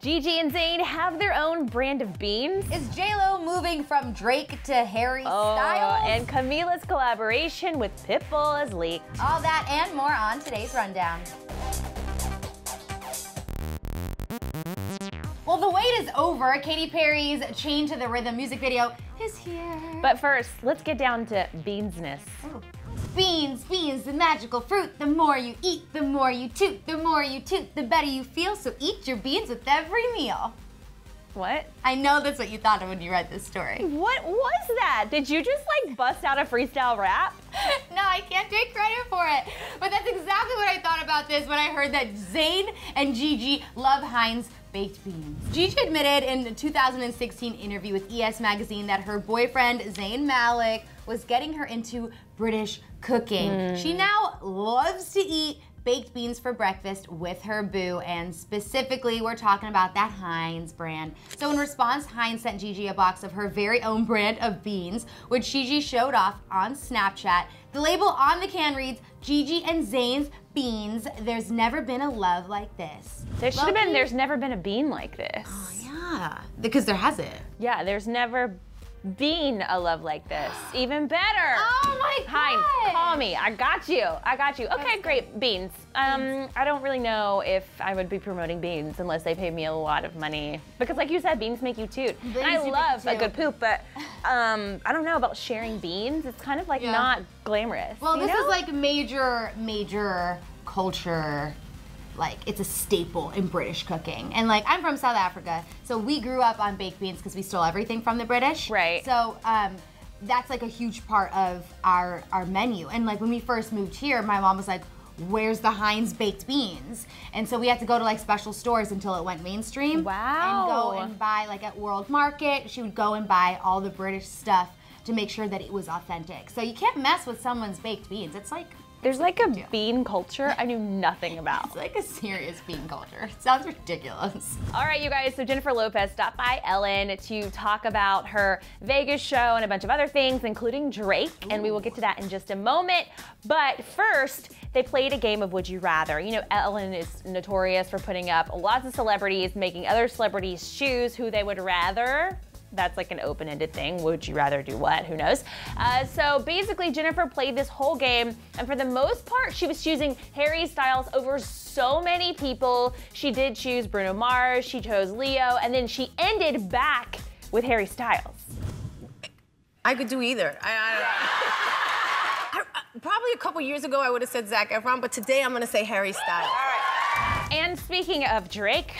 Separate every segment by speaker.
Speaker 1: Gigi and Zayn have their own brand of beans.
Speaker 2: Is J-Lo moving from Drake to Harry oh, Styles?
Speaker 1: And Camila's collaboration with Pitbull has leaked.
Speaker 2: All that and more on today's Rundown. Well, the wait is over. Katy Perry's Chained to the Rhythm music video is here.
Speaker 1: But first, let's get down to beansness.
Speaker 2: Ooh. Beans, beans, the magical fruit. The more you eat, the more you toot. The more you toot, the better you feel. So eat your beans with every meal.
Speaker 1: What?
Speaker 2: I know that's what you thought of when you read this story.
Speaker 1: What was that? Did you just like bust out a freestyle rap?
Speaker 2: no, I can't take credit for it. But that's exactly what I thought about this when I heard that Zayn and Gigi love Heinz baked beans. Gigi admitted in a 2016 interview with ES Magazine that her boyfriend, Zayn Malik, was getting her into British cooking. Mm. She now loves to eat baked beans for breakfast with her boo, and specifically, we're talking about that Heinz brand. So, in response, Heinz sent Gigi a box of her very own brand of beans, which Gigi showed off on Snapchat. The label on the can reads Gigi and Zayn's beans. There's never been a love like this.
Speaker 1: There should have been, there's never been a bean like this.
Speaker 2: Oh, yeah. Because there hasn't.
Speaker 1: Yeah, there's never being a love like this. Even better.
Speaker 2: Oh my god.
Speaker 1: Hi, call me. I got you. I got you. Okay, great. Beans. Um. I don't really know if I would be promoting beans unless they pay me a lot of money. Because like you said, beans make you toot. Beans and I love a good poop, but um, I don't know about sharing beans. It's kind of like yeah. not glamorous.
Speaker 2: Well, this know? is like major, major culture like it's a staple in British cooking. And like I'm from South Africa, so we grew up on baked beans because we stole everything from the British.
Speaker 1: Right.
Speaker 2: So um, that's like a huge part of our our menu. And like when we first moved here, my mom was like, where's the Heinz baked beans? And so we had to go to like special stores until it went mainstream.
Speaker 1: Wow.
Speaker 2: And go and buy like at World Market. She would go and buy all the British stuff to make sure that it was authentic. So you can't mess with someone's baked beans. It's like
Speaker 1: there's like a bean culture I knew nothing about.
Speaker 2: It's like a serious bean culture. It sounds ridiculous.
Speaker 1: All right, you guys, so Jennifer Lopez stopped by Ellen to talk about her Vegas show and a bunch of other things, including Drake, Ooh. and we will get to that in just a moment. But first, they played a game of Would You Rather. You know, Ellen is notorious for putting up lots of celebrities, making other celebrities choose who they would rather that's like an open-ended thing. Would you rather do what? Who knows? Uh, so basically, Jennifer played this whole game, and for the most part, she was choosing Harry Styles over so many people. She did choose Bruno Mars, she chose Leo, and then she ended back with Harry Styles.
Speaker 3: I could do either. I, I, I, probably a couple years ago, I would have said Zac Efron, but today I'm gonna say Harry Styles. All right.
Speaker 1: And speaking of Drake,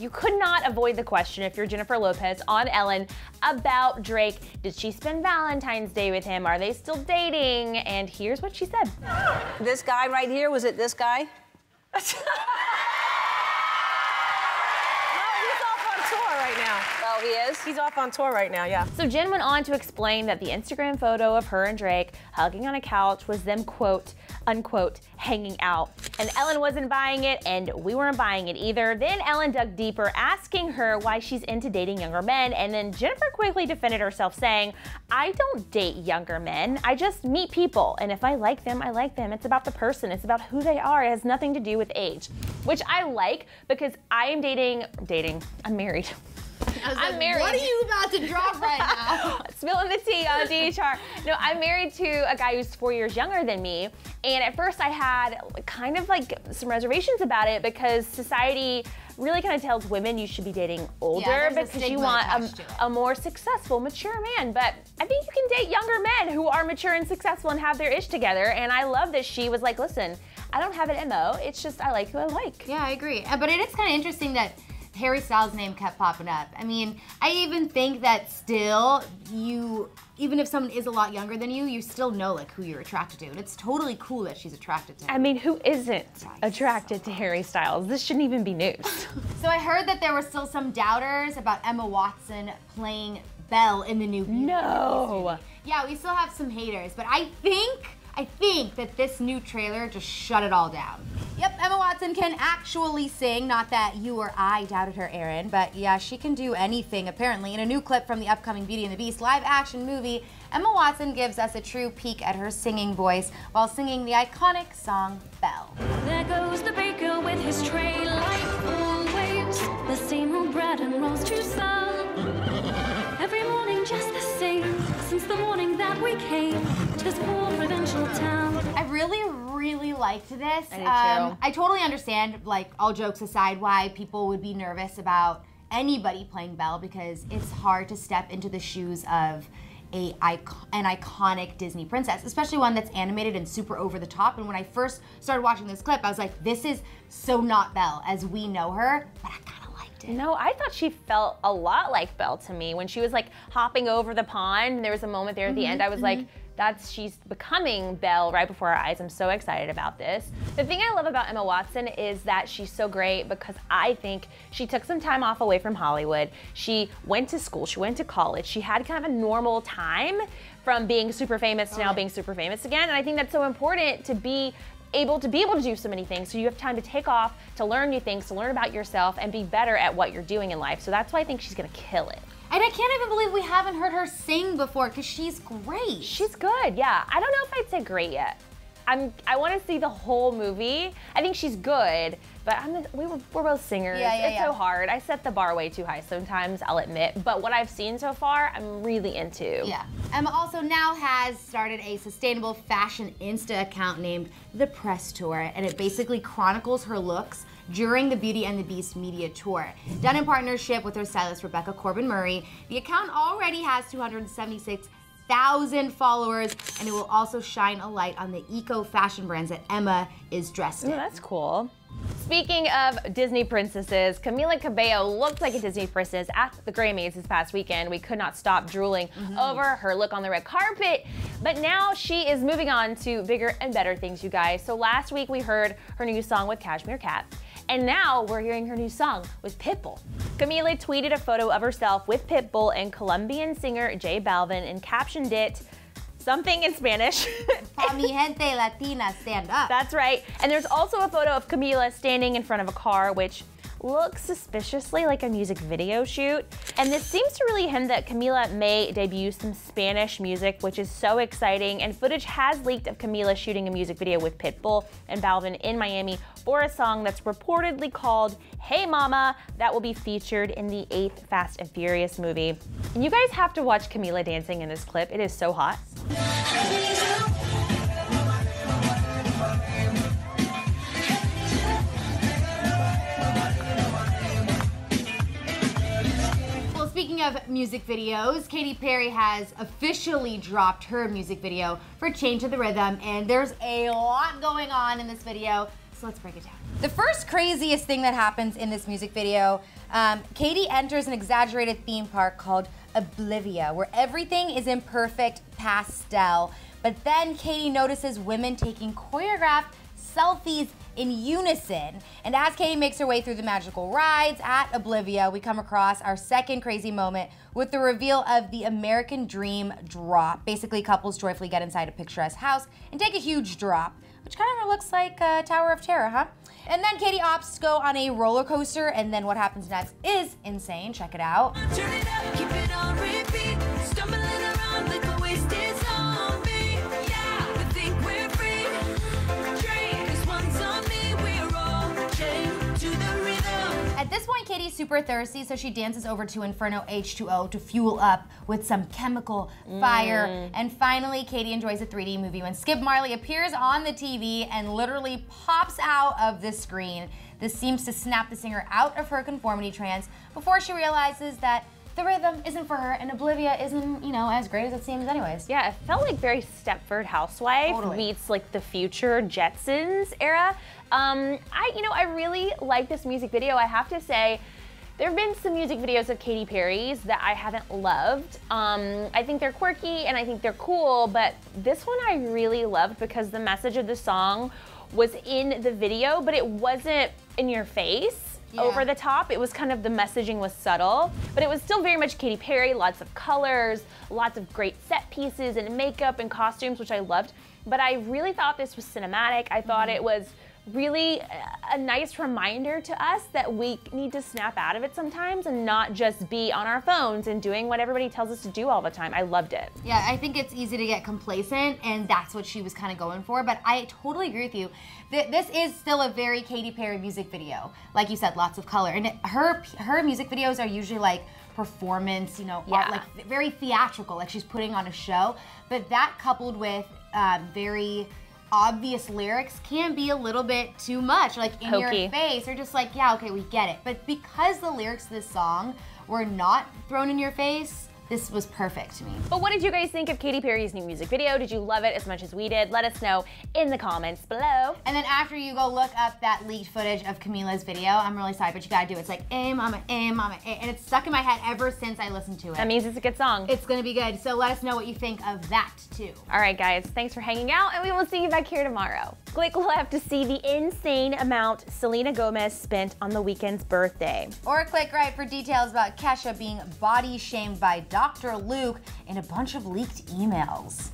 Speaker 1: you could not avoid the question if you're Jennifer Lopez on Ellen about Drake. Did she spend Valentine's Day with him? Are they still dating? And here's what she said.
Speaker 4: This guy right here, was it this guy? No, he's off on tour right now.
Speaker 3: Oh, he is. He's off on tour right now, yeah.
Speaker 1: So Jen went on to explain that the Instagram photo of her and Drake hugging on a couch was them, quote, unquote, hanging out. And Ellen wasn't buying it, and we weren't buying it either. Then Ellen dug deeper, asking her why she's into dating younger men. And then Jennifer quickly defended herself, saying, I don't date younger men. I just meet people. And if I like them, I like them. It's about the person, it's about who they are. It has nothing to do with age, which I like because I am dating, dating, I'm married.
Speaker 2: I'm like, married. What are you about to drop right now?
Speaker 1: Spilling the tea on DHR. No, I'm married to a guy who's four years younger than me. And at first I had kind of like some reservations about it because society really kind of tells women you should be dating older yeah, because you want a, a, more successful, mature man. But I think you can date younger men who are mature and successful and have their ish together. And I love that she was like, listen, I don't have an MO. It's just I like who I like.
Speaker 2: Yeah, I agree. Uh, but it is kind of interesting that Harry Styles' name kept popping up. I mean, I even think that still you, even if someone is a lot younger than you, you still know like who you're attracted to. And it's totally cool that she's attracted to him.
Speaker 1: I mean, who isn't attracted to Harry Styles? This shouldn't even be news.
Speaker 2: so I heard that there were still some doubters about Emma Watson playing Belle in the new Beauty
Speaker 1: No.
Speaker 2: Yeah, we still have some haters, but I think I think that this new trailer just shut it all down. Yep, Emma Watson can actually sing. Not that you or I doubted her, Erin, but yeah, she can do anything apparently. In a new clip from the upcoming Beauty and the Beast live action movie, Emma Watson gives us a true peek at her singing voice while singing the iconic song Belle. There goes the baker with his tray like always. The same old bread and
Speaker 5: rose to sun. Every morning just the same, since the morning that we came to
Speaker 2: liked this.
Speaker 1: I
Speaker 2: um. I totally understand, like, all jokes aside, why people would be nervous about anybody playing Belle because it's hard to step into the shoes of a an iconic Disney princess, especially one that's animated and super over the top. And when I first started watching this clip, I was like, this is so not Belle as we know her, but I kind of liked it.
Speaker 1: No, I thought she felt a lot like Belle to me when she was like hopping over the pond. And there was a moment there at the end. I was like, that's she's becoming Belle right before our eyes. I'm so excited about this. The thing I love about Emma Watson is that she's so great because I think she took some time off away from Hollywood. She went to school, she went to college, she had kind of a normal time from being super famous to now being super famous again. And I think that's so important to be able to be able to do so many things so you have time to take off to learn new things to learn about yourself and be better at what you're doing in life so that's why i think she's gonna kill it
Speaker 2: And I can't even believe we haven't heard her sing before because she's great.
Speaker 1: she's good yeah. I don't know if i'd say great yet. I'm i want to see the whole movie. I think she's good but i'm we were, we're both singers.
Speaker 2: Yeah, yeah,
Speaker 1: it's
Speaker 2: yeah.
Speaker 1: so hard. I set the bar way too high sometimes i'll admit. But what i've seen so far i'm really into.
Speaker 2: Yeah. Emma also now has started a sustainable fashion Insta account named The Press Tour, and it basically chronicles her looks during the Beauty and the Beast media tour. Done in partnership with her stylist Rebecca Corbin Murray, the account already has 276,000 followers, and it will also shine a light on the eco fashion brands that Emma is dressed in.
Speaker 1: Oh, that's cool. Speaking of Disney princesses, Camila Cabello looked like a Disney princess at the Grammys this past weekend. We could not stop drooling mm-hmm. over her look on the red carpet. But now she is moving on to bigger and better things, you guys. So last week we heard her new song with Cashmere Cat. And now we're hearing her new song with Pitbull. Camila tweeted a photo of herself with Pitbull and Colombian singer J Balvin and captioned it something in Spanish.
Speaker 2: Pa mi gente latina, stand up.
Speaker 1: That's right. And there's also a photo of Camila standing in front of a car, which looks suspiciously like a music video shoot. And this seems to really hint that Camila may debut some Spanish music, which is so exciting. And footage has leaked of Camila shooting a music video with Pitbull and Balvin in Miami for a song that's reportedly called Hey Mama, that will be featured in the eighth Fast and Furious movie. And you guys have to watch Camila dancing in this clip. It is so hot.
Speaker 2: Well, speaking of music videos, Katy Perry has officially dropped her music video for Chained to the Rhythm, and there's a lot going on in this video, so let's break it down. The first craziest thing that happens in this music video, um, Katy enters an exaggerated theme park called Oblivia, where everything is in perfect pastel. But then Katy notices women taking choreographed selfies in unison. And as Katy makes her way through the magical rides at Oblivia, we come across our second crazy moment with the reveal of the American Dream drop. Basically, couples joyfully get inside a picturesque house and take a huge drop, which kind of looks like a Tower of Terror, huh? And then Katy opts to go on a roller coaster, and then what happens next is insane. Check it out. Katy's super thirsty, so she dances over to Inferno H2O to fuel up with some chemical fire. And finally, Katie enjoys a 3D movie when Skip Marley appears on the TV and literally pops out of the screen. This seems to snap the singer out of her conformity trance before she realizes that the rhythm isn't for her and Oblivia isn't, you know, as great as it seems anyways.
Speaker 1: Yeah, it felt like very Stepford Housewife
Speaker 2: Totally.
Speaker 1: meets like the future Jetsons era. Um, I, you know, I really like this music video. I have to say, there have been some music videos of Katy Perry's that I haven't loved. Um, I think they're quirky and I think they're cool, but this one I really loved because the message of the song was in the video, but it wasn't in your face
Speaker 2: Yeah.
Speaker 1: over the top. It was kind of the messaging was subtle, but it was still very much Katy Perry, lots of colors, lots of great set pieces and makeup and costumes, which I loved. But I really thought this was cinematic. I thought it was really a nice reminder to us that we need to snap out of it sometimes and not just be on our phones and doing what everybody tells us to do all the time. I loved it.
Speaker 2: Yeah, I think it's easy to get complacent, and that's what she was kind of going for. But I totally agree with you. Th- This is still a very Katy Perry music video, like you said, lots of color, and her her music videos are usually like performance, you know,
Speaker 1: Yeah.
Speaker 2: like very theatrical, like she's putting on a show. But that coupled with um, very obvious lyrics can be a little bit too much, like in your face, or just like, yeah, okay, we get it. But because the lyrics to this song were not thrown in your face, this was perfect to me.
Speaker 1: But what did you guys think of Katy Perry's new music video? Did you love it as much as we did? Let us know in the comments below.
Speaker 2: And then after you go look up that leaked footage of Camila's video, I'm really sorry, but you gotta do it. It's like, eh, mama, eh, mama, eh. And it's stuck in my head ever since I listened to it.
Speaker 1: That means it's a good song.
Speaker 2: it's gonna be good. So let us know what you think of that too.
Speaker 1: All right, guys, thanks for hanging out, and we will see you back here tomorrow. Click left to see the insane amount Selena Gomez spent on the Weeknd's birthday.
Speaker 2: Or click right for details about Kesha being body shamed by Dr. Luke in a bunch of leaked emails.